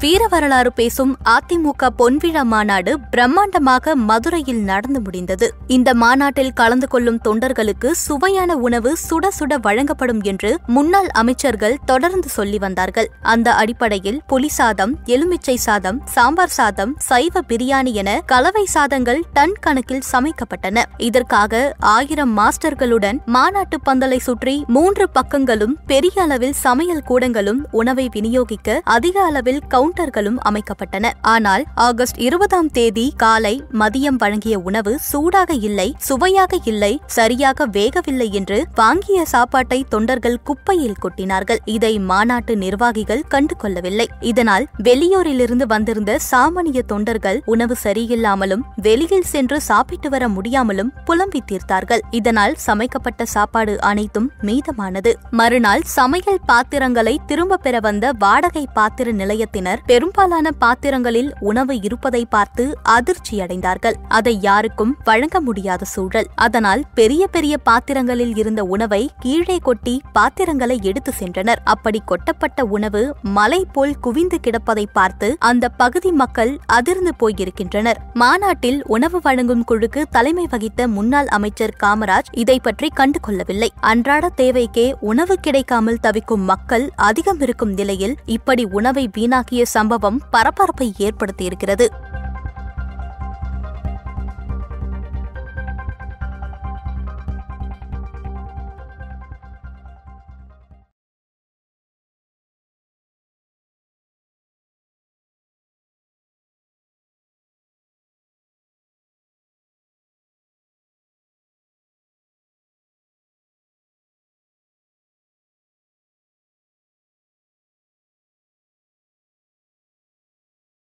வீர வரலாறு பேசும் அதிமுக பொன்விழா மாநாடு பிரம்மாண்டமாக மதுரையில் நடந்து முடிந்தது. இந்த மாநாட்டில் கலந்து கொள்ளும் தொண்டர்களுக்கு சுவையான உணவு சுட சுட வழங்கப்படும் என்று முன்னாள் அமைச்சர்கள் தொடர்ந்து சொல்லி வந்தார்கள். அந்த அடிப்படையில் புலி சாதம் எலுமிச்சை சாதம் சாம்பார் சாதம் சைவ பிரியாணி என கலவை சாதங்கள் டன் கணக்கில் சமைக்கப்பட்டன. இதற்காக ஆயிரம் மாஸ்டர்களுடன் மாநாட்டு பந்தலை சுற்றி மூன்று பக்கங்களும் பெரிய அளவில் சமையல் கூடங்களும் உணவை விநியோகிக்க அதிக அளவில் கவுண்டர்களும் அமைக்கப்பட்டன. ஆனால் ஆகஸ்ட் இருபதாம் தேதி காலை மதியம் வழங்கிய உணவு சூடாக இல்லை சுவையாக இல்லை சரியாக வேகவில்லை என்று வாங்கிய சாப்பாட்டை தொண்டர்கள் குப்பையில் கொட்டினார்கள். இதை மாநாட்டு நிர்வாகிகள் கண்டு கொள்ளவில்லை இதனால் வெளியூரிலிருந்து வந்திருந்த சாமானிய தொண்டர்கள் உணவு சரியில்லாமலும் வெளியில் சென்று சாப்பிட்டு வர முடியாமலும் புலம்பி தீர்த்தார்கள். இதனால் சமைக்கப்பட்ட சாப்பாடு அனைத்தும் மீதமானது. மறுநாள் சமையல் பாத்திரங்களை திரும்பப் பெற வந்த வாடகை பாத்திர நிலையத்தினர் பெரும்பாலான பாத்திரங்களில் உணவு இருப்பதை பார்த்து அதிர்ச்சியடைந்தார்கள். அதை யாருக்கும் வழங்க முடியாத சூழல். அதனால் பெரிய பெரிய பாத்திரங்களில் இருந்த உணவை கீழே கொட்டி பாத்திரங்களை எடுத்து சென்றனர். அப்படி கொட்டப்பட்ட உணவு மலை போல் குவிந்து கிடப்பதை பார்த்து அந்த பகுதி மக்கள் அதிர்ந்து போயிருக்கின்றனர். மாநாட்டில் உணவு வழங்கும் குழுக்கு தலைமை வகித்த முன்னாள் அமைச்சர் காமராஜ் இதை பற்றி கண்டு கொள்ளவில்லை அன்றாட தேவைக்கே உணவு கிடைக்காமல் தவிக்கும் மக்கள் அதிகம் இருக்கும் நிலையில் இப்படி உணவை வீணாக்கிய சம்பவம் பரபரப்பை ஏற்படுத்தியிருக்கிறது.